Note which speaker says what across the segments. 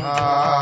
Speaker 1: ah.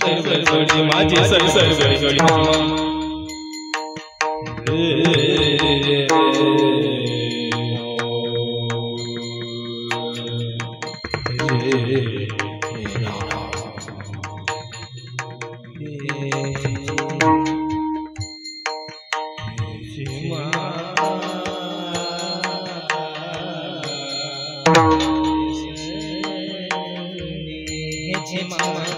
Speaker 2: सर्वगुणी माझी सर्वगुणी Hey, mama.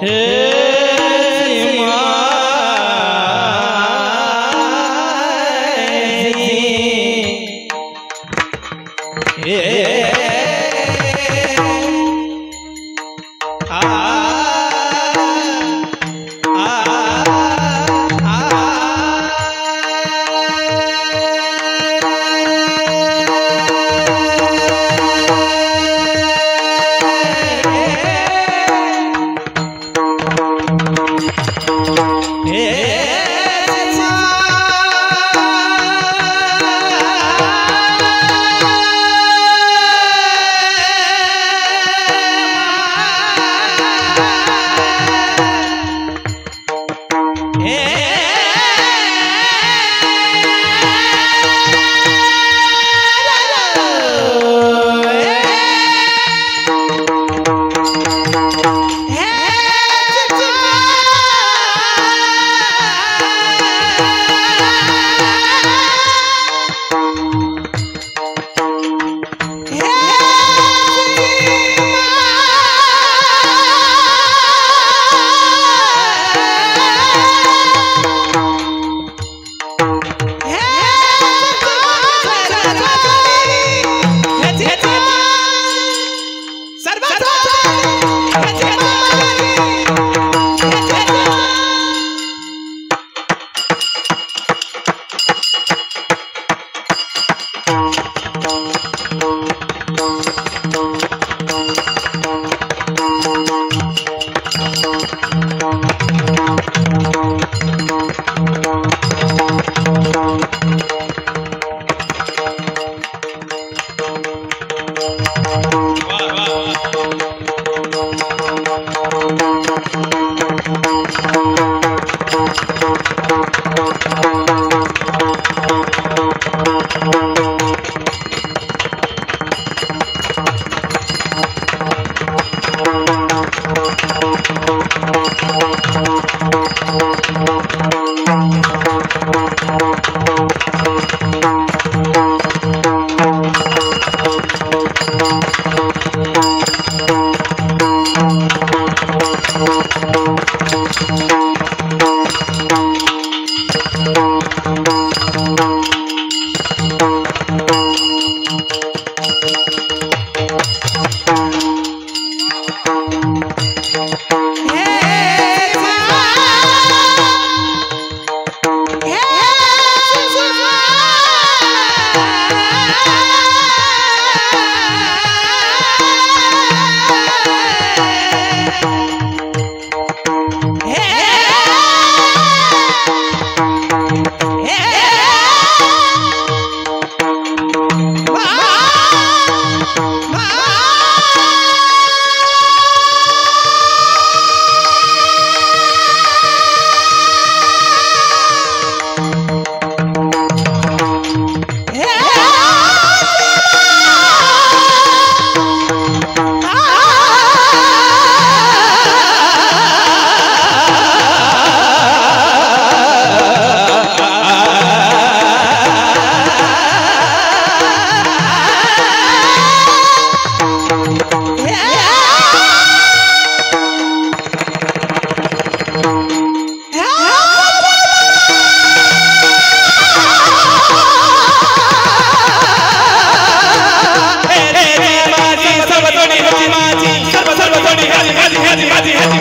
Speaker 2: Hey!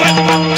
Speaker 2: Thank you.